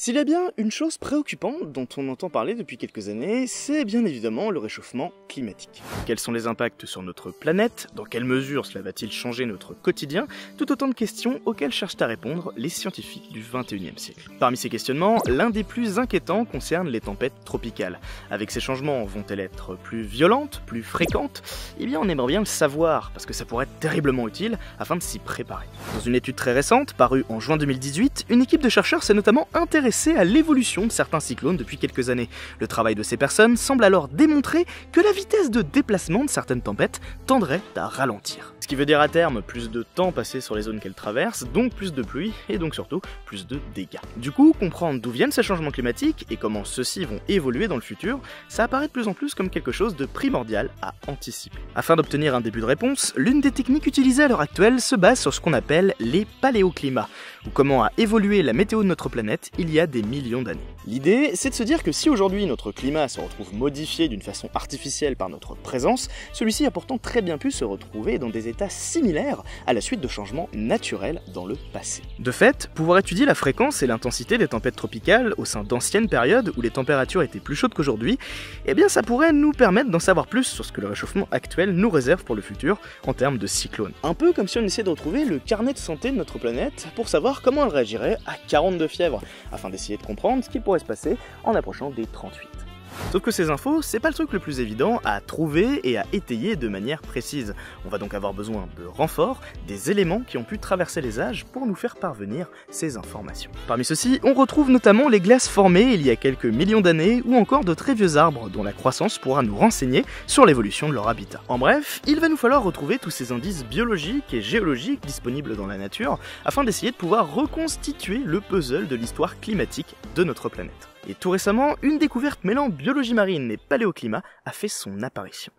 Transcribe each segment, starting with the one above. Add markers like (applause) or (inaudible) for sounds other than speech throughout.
S'il y a bien une chose préoccupante dont on entend parler depuis quelques années, c'est bien évidemment le réchauffement climatique. Quels sont les impacts sur notre planète? Dans quelle mesure cela va-t-il changer notre quotidien? Tout autant de questions auxquelles cherchent à répondre les scientifiques du 21e siècle. Parmi ces questionnements, l'un des plus inquiétants concerne les tempêtes tropicales. Avec ces changements, vont-elles être plus violentes, plus fréquentes? Eh bien, on aimerait bien le savoir, parce que ça pourrait être terriblement utile afin de s'y préparer. Dans une étude très récente, parue en juin 2018, une équipe de chercheurs s'est notamment intéressée à l'évolution de certains cyclones depuis quelques années. Le travail de ces personnes semble alors démontrer que la vitesse de déplacement de certaines tempêtes tendrait à ralentir. Ce qui veut dire à terme plus de temps passé sur les zones qu'elles traversent, donc plus de pluie et donc surtout plus de dégâts. Du coup, comprendre d'où viennent ces changements climatiques et comment ceux-ci vont évoluer dans le futur, ça apparaît de plus en plus comme quelque chose de primordial à anticiper. Afin d'obtenir un début de réponse, l'une des techniques utilisées à l'heure actuelle se base sur ce qu'on appelle les paléoclimats, ou comment a évolué la météo de notre planète il y a des millions d'années. L'idée, c'est de se dire que si aujourd'hui notre climat se retrouve modifié d'une façon artificielle par notre présence, celui-ci a pourtant très bien pu se retrouver dans des états similaires à la suite de changements naturels dans le passé. De fait, pouvoir étudier la fréquence et l'intensité des tempêtes tropicales au sein d'anciennes périodes où les températures étaient plus chaudes qu'aujourd'hui, eh bien ça pourrait nous permettre d'en savoir plus sur ce que le réchauffement actuel nous réserve pour le futur en termes de cyclones. Un peu comme si on essayait de retrouver le carnet de santé de notre planète pour savoir comment elle réagirait à 42 fièvres, afin d'essayer de comprendre ce qui pourrait se passer en approchant des 38. Sauf que ces infos, c'est pas le truc le plus évident à trouver et à étayer de manière précise. On va donc avoir besoin de renforts, des éléments qui ont pu traverser les âges pour nous faire parvenir ces informations. Parmi ceux-ci, on retrouve notamment les glaces formées il y a quelques millions d'années ou encore de très vieux arbres dont la croissance pourra nous renseigner sur l'évolution de leur habitat. En bref, il va nous falloir retrouver tous ces indices biologiques et géologiques disponibles dans la nature afin d'essayer de pouvoir reconstituer le puzzle de l'histoire climatique de notre planète. Et tout récemment, une découverte mêlant biologie marine et paléoclimat a fait son apparition.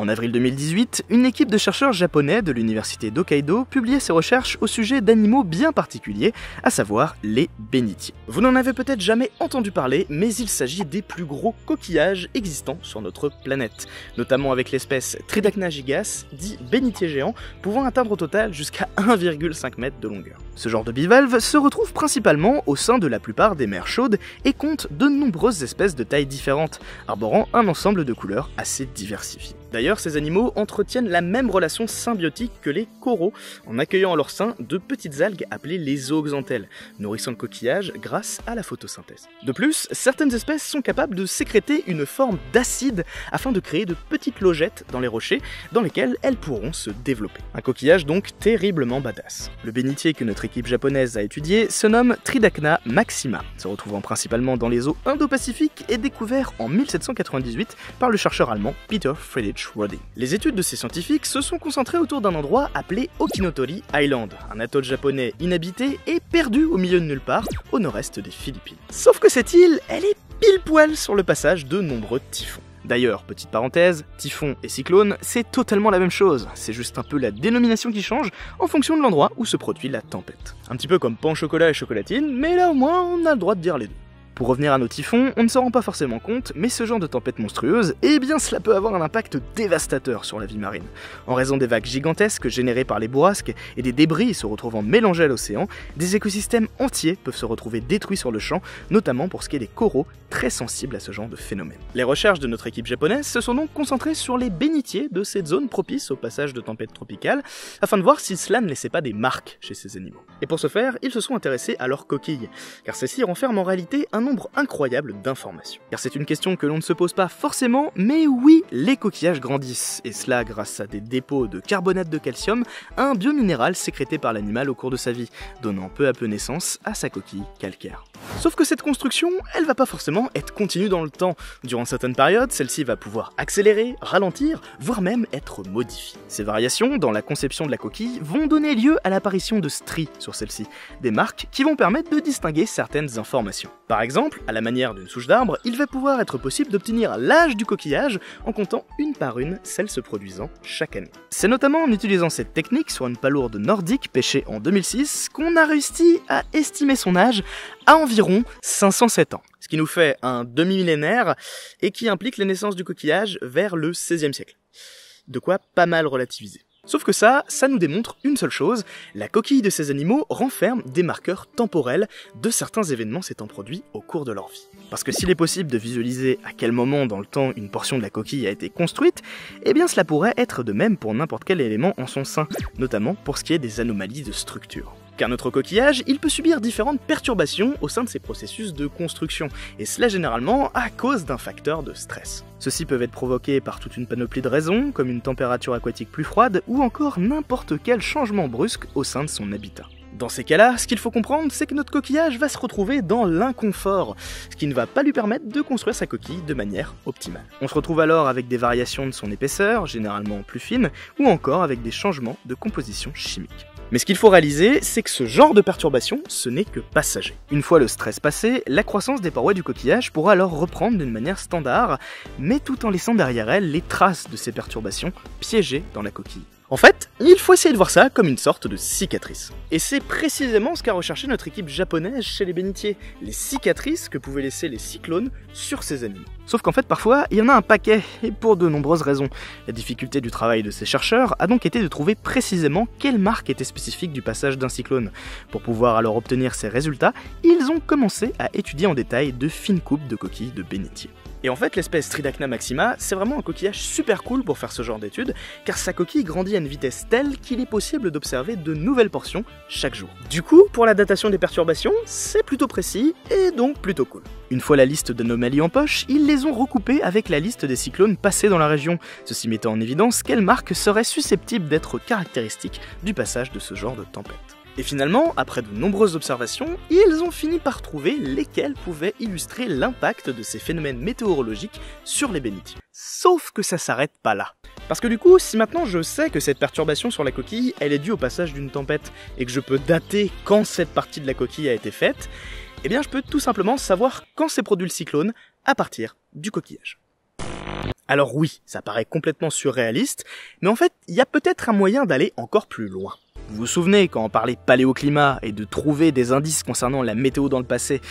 En avril 2018, une équipe de chercheurs japonais de l'université d'Hokkaido publiait ses recherches au sujet d'animaux bien particuliers, à savoir les bénitiers. Vous n'en avez peut-être jamais entendu parler, mais il s'agit des plus gros coquillages existants sur notre planète, notamment avec l'espèce Tridacna gigas, dit bénitier géant, pouvant atteindre au total jusqu'à (laughs) 1,5 mètre de longueur. Ce genre de bivalve se retrouve principalement au sein de la plupart des mers chaudes et compte de nombreuses espèces de tailles différentes, arborant un ensemble de couleurs assez diversifiées. D'ailleurs, ces animaux entretiennent la même relation symbiotique que les coraux, en accueillant à leur sein de petites algues appelées les zooxanthelles, nourrissant le coquillage grâce à la photosynthèse. De plus, certaines espèces sont capables de sécréter une forme d'acide afin de créer de petites logettes dans les rochers dans lesquelles elles pourront se développer. Un coquillage donc terriblement badass. Le bénitier que notre équipe japonaise a étudié se nomme Tridacna maxima, se retrouvant principalement dans les eaux indo-pacifiques et découvert en 1798 par le chercheur allemand Peter Friedrich les études de ces scientifiques se sont concentrées autour d'un endroit appelé Okinotori Island, un atoll japonais inhabité et perdu au milieu de nulle part, au nord-est des Philippines. Sauf que cette île, elle est pile poil sur le passage de nombreux typhons. D'ailleurs, petite parenthèse, typhon et cyclone, c'est totalement la même chose, c'est juste un peu la dénomination qui change en fonction de l'endroit où se produit la tempête. Un petit peu comme pain chocolat et chocolatine, mais là au moins on a le droit de dire les deux. Pour revenir à nos typhons, on ne s'en rend pas forcément compte, mais ce genre de tempête monstrueuse, eh bien cela peut avoir un impact dévastateur sur la vie marine. En raison des vagues gigantesques générées par les bourrasques et des débris se retrouvant mélangés à l'océan, des écosystèmes entiers peuvent se retrouver détruits sur le champ, notamment pour ce qui est des coraux, très sensibles à ce genre de phénomène. Les recherches de notre équipe japonaise se sont donc concentrées sur les bénitiers de cette zone propice au passage de tempêtes tropicales, afin de voir si cela ne laissait pas des marques chez ces animaux. Et pour ce faire, ils se sont intéressés à leurs coquilles, car celles-ci renferment en réalité un incroyable d'informations. Car c'est une question que l'on ne se pose pas forcément, mais oui, les coquillages grandissent, et cela grâce à des dépôts de carbonate de calcium, un biominéral sécrété par l'animal au cours de sa vie, donnant peu à peu naissance à sa coquille calcaire. Sauf que cette construction, elle va pas forcément être continue dans le temps. Durant certaines périodes, celle-ci va pouvoir accélérer, ralentir, voire même être modifiée. Ces variations dans la conception de la coquille vont donner lieu à l'apparition de stries sur celle-ci, des marques qui vont permettre de distinguer certaines informations. Par exemple, à la manière d'une souche d'arbre, il va pouvoir être possible d'obtenir l'âge du coquillage en comptant une par une celles se produisant chaque année. C'est notamment en utilisant cette technique sur une palourde nordique pêchée en 2006 qu'on a réussi à estimer son âge à environ 507 ans, ce qui nous fait un demi-millénaire et qui implique la naissance du coquillage vers le XVIe siècle. De quoi pas mal relativiser. Sauf que ça, ça nous démontre une seule chose, la coquille de ces animaux renferme des marqueurs temporels de certains événements s'étant produits au cours de leur vie. Parce que s'il est possible de visualiser à quel moment dans le temps une portion de la coquille a été construite, eh bien cela pourrait être de même pour n'importe quel élément en son sein, notamment pour ce qui est des anomalies de structure. Car notre coquillage, il peut subir différentes perturbations au sein de ses processus de construction, et cela généralement à cause d'un facteur de stress. Ceux-ci peuvent être provoqués par toute une panoplie de raisons, comme une température aquatique plus froide, ou encore n'importe quel changement brusque au sein de son habitat. Dans ces cas-là, ce qu'il faut comprendre, c'est que notre coquillage va se retrouver dans l'inconfort, ce qui ne va pas lui permettre de construire sa coquille de manière optimale. On se retrouve alors avec des variations de son épaisseur, généralement plus fines, ou encore avec des changements de composition chimique. Mais ce qu'il faut réaliser, c'est que ce genre de perturbation, ce n'est que passager. Une fois le stress passé, la croissance des parois du coquillage pourra alors reprendre d'une manière standard, mais tout en laissant derrière elle les traces de ces perturbations piégées dans la coquille. En fait, il faut essayer de voir ça comme une sorte de cicatrice. Et c'est précisément ce qu'a recherché notre équipe japonaise chez les bénitiers, les cicatrices que pouvaient laisser les cyclones sur ces animaux. Sauf qu'en fait, parfois, il y en a un paquet, et pour de nombreuses raisons. La difficulté du travail de ces chercheurs a donc été de trouver précisément quelle marque était spécifique du passage d'un cyclone. Pour pouvoir alors obtenir ces résultats, ils ont commencé à étudier en détail de fines coupes de coquilles de bénitier. Et en fait, l'espèce Tridacna maxima, c'est vraiment un coquillage super cool pour faire ce genre d'études, car sa coquille grandit à une vitesse telle qu'il est possible d'observer de nouvelles portions chaque jour. Du coup, pour la datation des perturbations, c'est plutôt précis et donc plutôt cool. Une fois la liste d'anomalies en poche, ils les ont recoupées avec la liste des cyclones passés dans la région, ceci mettant en évidence quelles marques seraient susceptibles d'être caractéristiques du passage de ce genre de tempête. Et finalement, après de nombreuses observations, ils ont fini par trouver lesquelles pouvaient illustrer l'impact de ces phénomènes météorologiques sur les bénitiers. Sauf que ça s'arrête pas là. Parce que du coup, si maintenant je sais que cette perturbation sur la coquille, elle est due au passage d'une tempête, et que je peux dater quand cette partie de la coquille a été faite, eh bien je peux tout simplement savoir quand s'est produit le cyclone à partir du coquillage. Alors oui, ça paraît complètement surréaliste, mais en fait, il y a peut-être un moyen d'aller encore plus loin. Vous vous souvenez quand on parlait paléoclimat et de trouver des indices concernant la météo dans le passé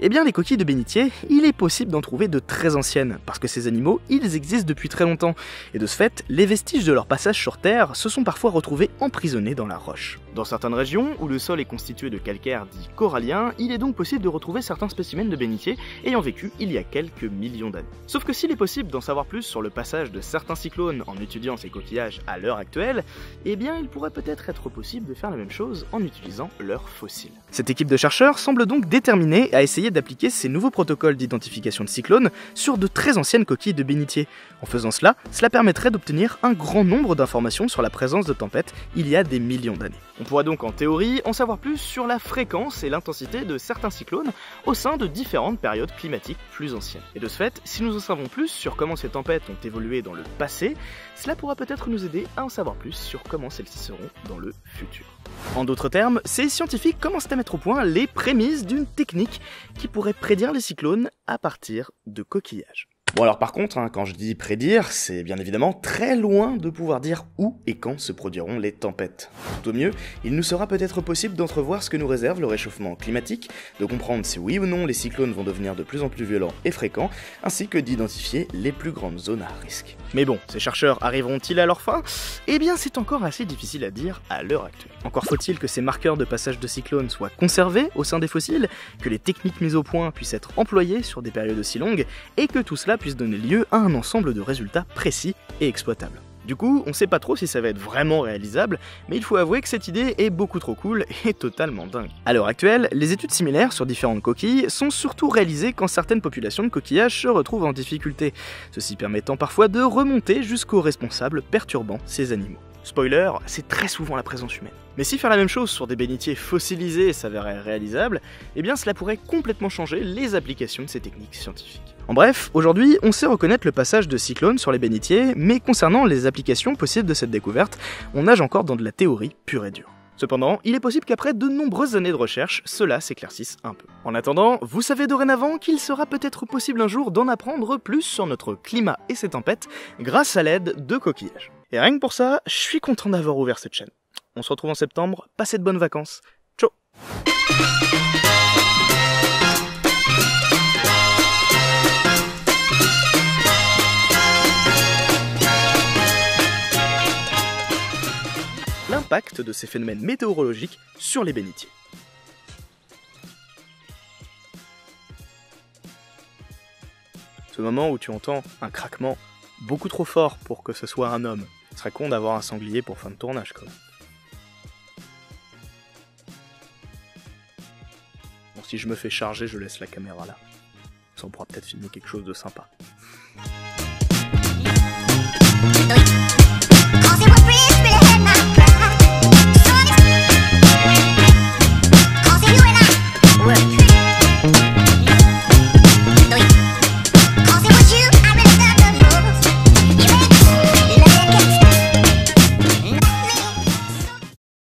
Eh bien les coquilles de bénitier, il est possible d'en trouver de très anciennes, parce que ces animaux, ils existent depuis très longtemps, et de ce fait, les vestiges de leur passage sur Terre se sont parfois retrouvés emprisonnés dans la roche. Dans certaines régions, où le sol est constitué de calcaire dit corallien, il est donc possible de retrouver certains spécimens de bénitier ayant vécu il y a quelques millions d'années. Sauf que s'il est possible d'en savoir plus sur le passage de certains cyclones en étudiant ces coquillages à l'heure actuelle, eh bien il pourrait peut-être être possible de faire la même chose en utilisant leurs fossiles. Cette équipe de chercheurs semble donc déterminée à essayer d'appliquer ces nouveaux protocoles d'identification de cyclones sur de très anciennes coquilles de bénitier. En faisant cela, cela permettrait d'obtenir un grand nombre d'informations sur la présence de tempêtes il y a des millions d'années. On pourrait donc en théorie en savoir plus sur la fréquence et l'intensité de certains cyclones au sein de différentes périodes climatiques plus anciennes. Et de ce fait, si nous en savons plus sur comment ces tempêtes ont évolué dans le passé, cela pourra peut-être nous aider à en savoir plus sur comment celles-ci seront dans le futur. En d'autres termes, ces scientifiques commencent à mettre au point les prémices d'une technique qui pourrait prédire les cyclones à partir de coquillages. Bon alors par contre, hein, quand je dis prédire, c'est bien évidemment très loin de pouvoir dire où et quand se produiront les tempêtes. Tout au mieux, il nous sera peut-être possible d'entrevoir ce que nous réserve le réchauffement climatique, de comprendre si oui ou non les cyclones vont devenir de plus en plus violents et fréquents, ainsi que d'identifier les plus grandes zones à risque. Mais bon, ces chercheurs arriveront-ils à leur fin? Eh bien c'est encore assez difficile à dire à l'heure actuelle. Encore faut-il que ces marqueurs de passage de cyclones soient conservés au sein des fossiles, que les techniques mises au point puissent être employées sur des périodes aussi longues, et que tout cela puisse donner lieu à un ensemble de résultats précis et exploitables. Du coup, on sait pas trop si ça va être vraiment réalisable, mais il faut avouer que cette idée est beaucoup trop cool (laughs) et totalement dingue. À l'heure actuelle, les études similaires sur différentes coquilles sont surtout réalisées quand certaines populations de coquillages se retrouvent en difficulté, ceci permettant parfois de remonter jusqu'aux responsables perturbant ces animaux. Spoiler, c'est très souvent la présence humaine. Mais si faire la même chose sur des bénitiers fossilisés s'avérait réalisable, eh bien cela pourrait complètement changer les applications de ces techniques scientifiques. En bref, aujourd'hui, on sait reconnaître le passage de cyclones sur les bénitiers, mais concernant les applications possibles de cette découverte, on nage encore dans de la théorie pure et dure. Cependant, il est possible qu'après de nombreuses années de recherche, cela s'éclaircisse un peu. En attendant, vous savez dorénavant qu'il sera peut-être possible un jour d'en apprendre plus sur notre climat et ses tempêtes grâce à l'aide de coquillages. Et rien que pour ça, je suis content d'avoir ouvert cette chaîne. On se retrouve en septembre, passez de bonnes vacances. Ciao l'impact de ces phénomènes météorologiques sur les bénitiers. Ce moment où tu entends un craquement beaucoup trop fort pour que ce soit un homme. Ce serait con d'avoir un sanglier pour fin de tournage, quoi. Bon, si je me fais charger, je laisse la caméra là. Ça, on pourra peut-être filmer quelque chose de sympa.